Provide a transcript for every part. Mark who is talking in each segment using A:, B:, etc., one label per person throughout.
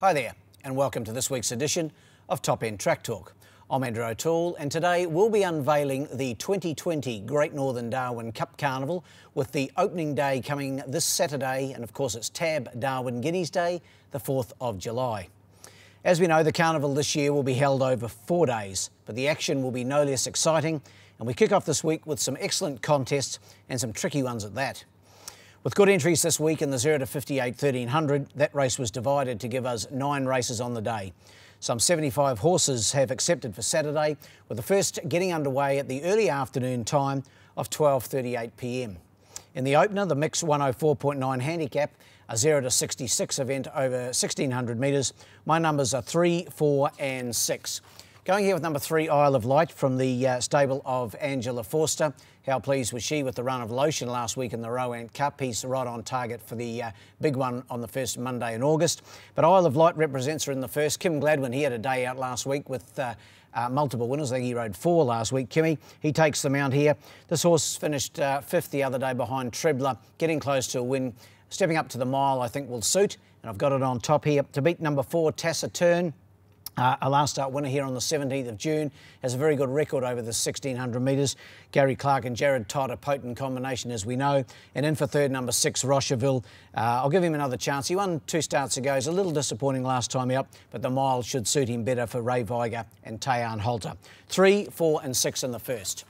A: Hi there, and welcome to this week's edition of Top End Track Talk. I'm Andrew O'Toole, and today we'll be unveiling the 2020 Great Northern Darwin Cup Carnival with the opening day coming this Saturday, and of course it's Tab Darwin Guineas Day, the 4th of July. As we know, the carnival this year will be held over four days, but the action will be no less exciting, and we kick off this week with some excellent contests and some tricky ones at that. With good entries this week in the 0 to 58 1300, that race was divided to give us nine races on the day. Some 75 horses have accepted for Saturday, with the first getting underway at the early afternoon time of 12.38 pm. In the opener, the mix 104.9 handicap, a 0 to 66 event over 1600 metres. My numbers are 3, 4 and 6. Going here with number three, Isle of Light from the uh, stable of Angela Forster. How pleased was she with the run of Lotion last week in the Rowan Cup? He's right on target for the uh, big one on the first Monday in August. But Isle of Light represents her in the first. Kim Gladwin, he had a day out last week with uh, uh, multiple winners. I think he rode four last week. Kimmy, he takes the mount here. This horse finished uh, fifth the other day behind Trebler, getting close to a win. Stepping up to the mile, I think will suit. And I've got it on top here. To beat number four, Taciturn. Uh, a last start winner here on the 17th of June has a very good record over the 1600 metres. Gary Clark and Jared Todd, a potent combination as we know. And in for third, number six, Rocherville. Uh, I'll give him another chance. He won two starts ago. He's a little disappointing last time out, but the mile should suit him better for Ray Viger and Tayan Halter. Three, four and six in the first.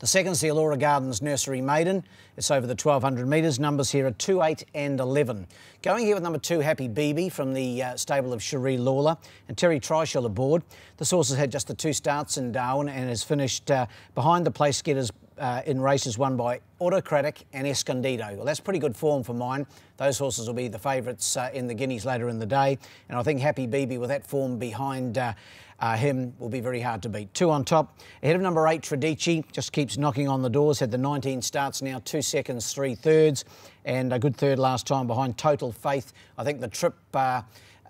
A: The second's the Elora Gardens Nursery Maiden. It's over the 1200 metres. Numbers here are 2, 8 and 11. Going here with number 2, Happy BB from the uh, stable of Cherie Lawler and Terry Treichel aboard. The horse has had just the two starts in Darwin and has finished uh, behind the place getters uh, in races won by Autocratic and Escondido. Well, that's pretty good form for mine. Those horses will be the favourites uh, in the Guineas later in the day. And I think Happy BB with that form behind uh, uh, him will be very hard to beat. Two on top. Ahead of number eight, Tradici, just keeps knocking on the doors. Had the 19 starts now, two seconds, three thirds, and a good third last time behind Total Faith. I think the trip.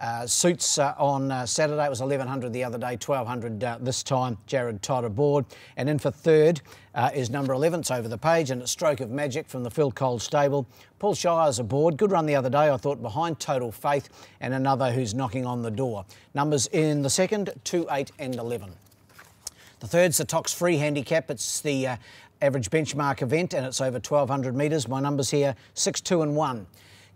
A: Uh, suits uh, on uh, Saturday. It was 1100 the other day, 1200 uh, this time. Jared Todd aboard. And in for third uh, is number 11. It's over the page and it's Stroke of Magic from the Phil Cole stable. Paul Shires aboard. Good run the other day, I thought, behind Total Faith and another who's knocking on the door. Numbers in the second, 2, 8 and 11. The third's the Tox Free handicap. It's the uh, average benchmark event and it's over 1200 metres. My numbers here, 6, 2 and 1.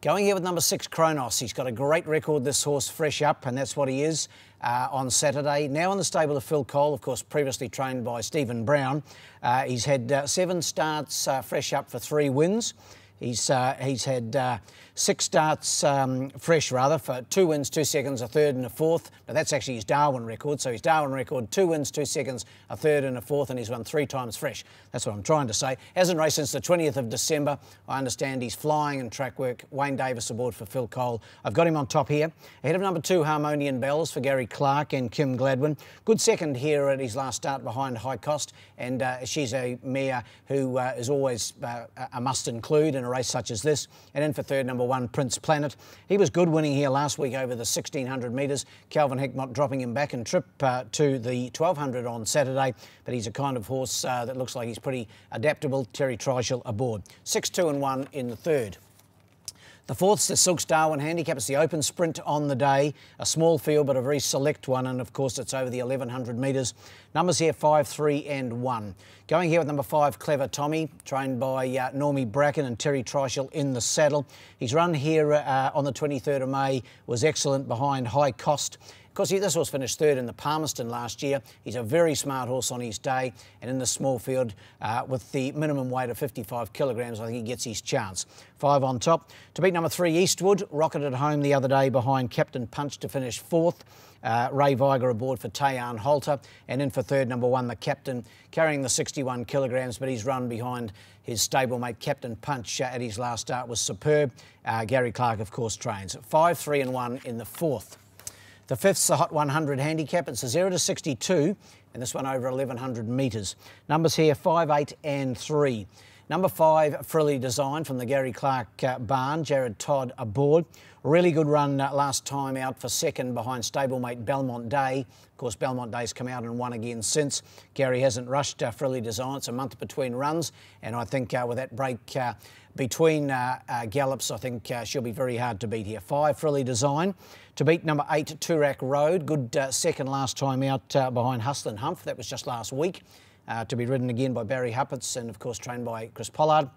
A: Going here with number six, Kronos. He's got a great record, this horse, fresh up, and that's what he is uh, on Saturday. Now in the stable of Phil Cole, of course, previously trained by Stephen Brown. Uh, he's had uh, seven starts, uh, fresh up for three wins. He's, uh, he's had uh, six starts um, fresh, rather, for two wins, two seconds, a third and a fourth. But that's actually his Darwin record. So his Darwin record, two wins, two seconds, a third and a fourth, and he's won three times fresh. That's what I'm trying to say. Hasn't raced since the 20th of December. I understand he's flying and track work. Wayne Davis aboard for Phil Cole. I've got him on top here. Ahead of number two, Harmonian Bells for Gary Clark and Kim Gladwin. Good second here at his last start behind High Cost. And uh, she's a mare who uh, is always uh, a must include in a race such as this. And in for third, number one, Prince Planet. He was good winning here last week over the 1600 metres. Calvin Hickmott dropping him back in trip uh, to the 1200 on Saturday. But he's a kind of horse uh, that looks like he's pretty adaptable. Terry Treichel aboard. 6 2 and 1 in the third. The fourth's the Silks Darwin handicap. It's the open sprint on the day. A small field, but a very select one. And of course, it's over the 1100 metres. Numbers here 5, 3, and 1. Going here with number 5, Clever Tommy, trained by uh, Normie Bracken and Terry Treichel in the saddle. His run here uh, on the 23rd of May was excellent behind High Cost. Because this horse finished third in the Palmerston last year. He's a very smart horse on his day. And in the small field, uh, with the minimum weight of 55 kilograms, I think he gets his chance. Five on top. To beat number three, Eastwood, rocketed home the other day behind Captain Punch to finish fourth. Uh, Ray Viger aboard for Tayan Halter. And in for third, number one, the captain, carrying the 61 kilograms, but he's run behind his stablemate Captain Punch uh, at his last start was superb. Uh, Gary Clark, of course, trains. Five, three, and one in the fourth. The fifth's the Hot 100 handicap. It's a 0 to 62, and this one over 1100 metres. Numbers here 5, 8, and 3. Number five, Frilly Design from the Gary Clark uh, barn. Jared Todd aboard. Really good run uh, last time out for second behind stablemate Belmont Day. Of course, Belmont Day's come out and won again since. Gary hasn't rushed uh, Frilly Design. It's a month between runs, and I think uh, with that break uh, between uh, gallops, I think she'll be very hard to beat here. Five, Frilly Design. To beat number eight, Toorak Road. Good second last time out behind Hustle and Humph. That was just last week uh, to be ridden again by Barry Huppatz and, of course, trained by Chris Pollard.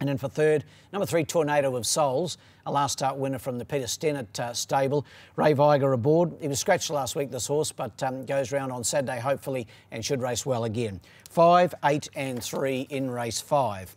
A: And then for third, number three, Tornado of Souls, a last start winner from the Peter Stennett uh, stable. Ray Viger aboard. He was scratched last week, this horse, but um, goes round on Saturday, hopefully, and should race well again. Five, eight, and three in race five.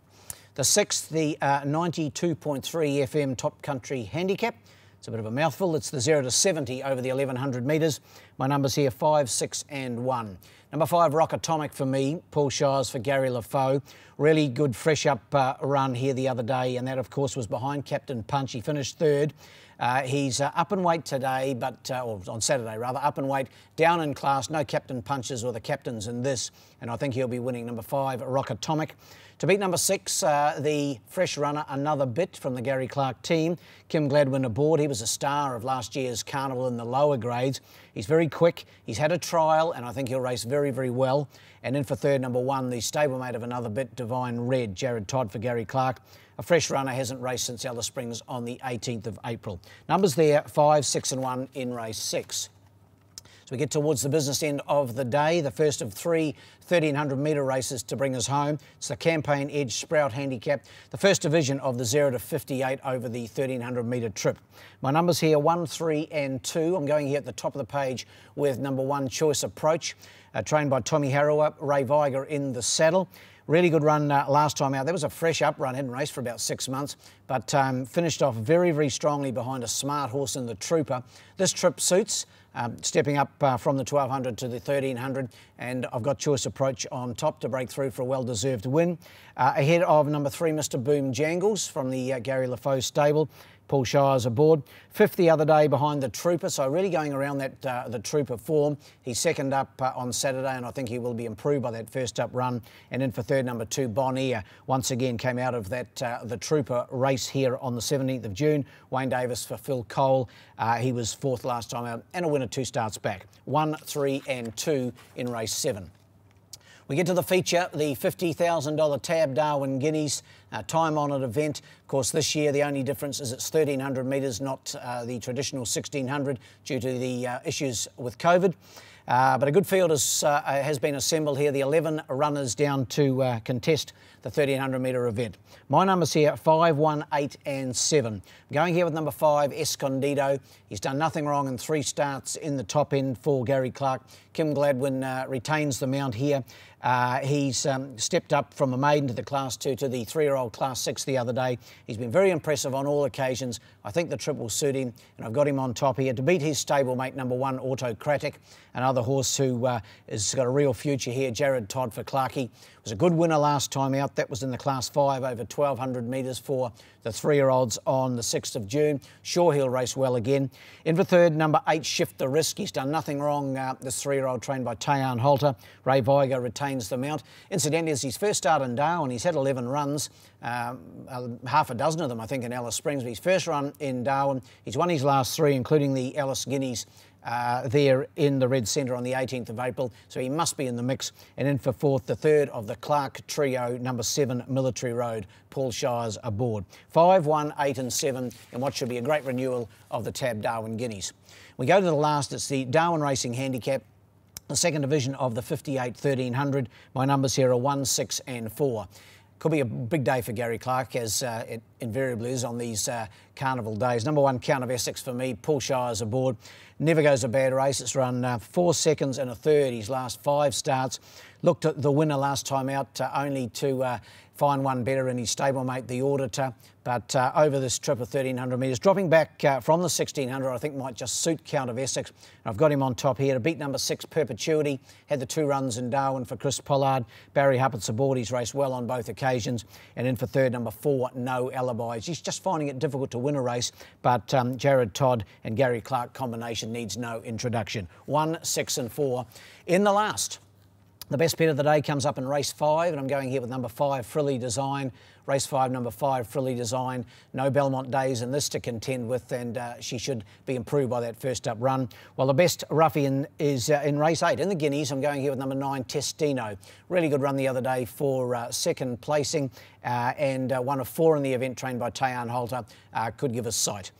A: The sixth, the uh, 92.3 FM Top Country Handicap. It's a bit of a mouthful. It's the 0 to 70 over the 1100 metres. My numbers here 5, 6 and 1. Number 5, Rock Atomic for me. Paul Shires for Gary LaFoe. Really good fresh up uh, run here the other day, and that, of course, was behind Captain Punch. He finished third. Uh, he's uh, up in weight today, but uh, or on Saturday rather, up in weight, down in class. No captain punches or the captains in this, and I think he'll be winning number five, Rock Atomic. To beat number six, uh, the fresh runner, another bit from the Gary Clark team. Kim Gladwin aboard. He was a star of last year's carnival in the lower grades. He's very quick. He's had a trial, and I think he'll race very, very well. And in for third, number one, the stablemate of another bit, Divine Red, Jared Todd for Gary Clark. A fresh runner hasn't raced since Alice Springs on the 18th of April. Numbers there, five, six, and one in race six. We get towards the business end of the day, the first of three 1300 metre races to bring us home. It's the Campaign Edge Sprout Handicap, the first division of the 0 to 58 over the 1300 metre trip. My numbers here 1, 3 and 2. I'm going here at the top of the page with number 1 Choice Approach, uh, trained by Tommy Harrower, Ray Viger in the saddle. Really good run uh, last time out. That was a fresh up run. Hadn't raced for about six months, but um, finished off very, very strongly behind a smart horse in the Trooper. This trip suits. Um, stepping up uh, from the 1200 to the 1300 and I've got Choice Approach on top to break through for a well-deserved win. Uh, ahead of number three, Mr. Boom Jangles from the uh, Gary LaFoe stable. Paul Shires aboard. Fifth the other day behind the Trooper, so really going around that uh, the Trooper form. He's second up uh, on Saturday, and I think he will be improved by that first up run. And in for third, number two, Bonaire, once again came out of that uh, the Trooper race here on the 17th of June. Wayne Davis for Phil Cole. Uh, he was fourth last time out, and a winner two starts back. One, three, and two in race seven. We get to the feature, the $50,000 Tab Darwin Guineas time-honoured event. Of course, this year the only difference is it's 1,300 metres, not uh, the traditional 1,600 due to the uh, issues with COVID. Uh, but a good field has, uh, has been assembled here. The 11 runners down to uh, contest the 1300 metre event. My numbers here 5, 1, 8 and 7. I'm going here with number 5, Escondido. He's done nothing wrong in three starts in the top end for Gary Clark. Kim Gladwin uh, retains the mount here. Uh, he's um, stepped up from a maiden to the Class 2 to the three-year-old Class 6 the other day. He's been very impressive on all occasions. I think the trip will suit him, and I've got him on top here to beat his stablemate number one, Autocratic, another horse who uh, has got a real future here, Jared Todd for Clarkey. Was a good winner last time out. That was in the Class 5 over 1,200 metres for the three-year-olds on the 6th of June. Sure he'll race well again. In for third, number 8, Shift the Risk. He's done nothing wrong, uh, this three-year-old trained by Tayan Halter. Ray Viger retains the mount. Incidentally, it's his first start in Darwin. He's had 11 runs, um, half a dozen of them, I think, in Alice Springs. But his first run in Darwin, he's won his last three, including the Alice Guineas uh, there in the Red Centre on the 18th of April, so he must be in the mix. And in for fourth, the third of the Clark Trio, number seven, Military Road, Paul Shires aboard. Five, one, eight, and seven, and what should be a great renewal of the Tab Darwin Guineas. We go to the last, it's the Darwin Racing Handicap. The second division of the 58 1300. My numbers here are 1, 6, and 4. Could be a big day for Gary Clark, as uh, it invariably is on these uh, carnival days. Number one, Count of Essex for me. Paul Shires aboard. Never goes a bad race. It's run uh, four seconds and a third his last five starts. Looked at the winner last time out, uh, only to uh, find one better in his stablemate, the Auditor. But uh, over this trip of 1,300 metres, dropping back uh, from the 1,600, I think might just suit Count of Essex. I've got him on top here to beat number six, Perpetuity. Had the two runs in Darwin for Chris Pollard. Barry Huppatz aboard. He's raced well on both occasions. And in for third, number four, No Alibis. He's just finding it difficult to win a race, but um, Jared Todd and Gary Clark combination needs no introduction. One, six, and four in the last. The best bet of the day comes up in race five, and I'm going here with number five, Frilly Design. Race five, number five, Frilly Design. No Belmont days in this to contend with, and uh, she should be improved by that first up run. While the best ruffian is uh, in race eight. In the Guineas, I'm going here with number nine, Testino. Really good run the other day for uh, second placing, uh, and uh, one of four in the event trained by Tayan Holter uh, could give us sight.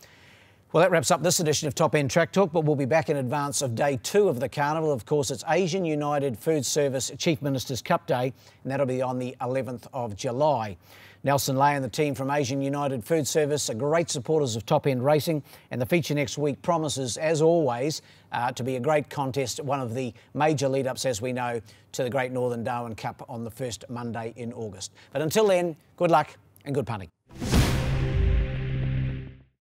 A: Well, that wraps up this edition of Top End Track Talk, but we'll be back in advance of day two of the carnival. Of course, it's Asian United Food Service Chief Minister's Cup Day, and that'll be on the 11th of July. Nelson Lay and the team from Asian United Food Service are great supporters of Top End Racing, and the feature next week promises, as always, uh, to be a great contest, one of the major lead ups, as we know, to the Great Northern Darwin Cup on the first Monday in August. But until then, good luck and good punting.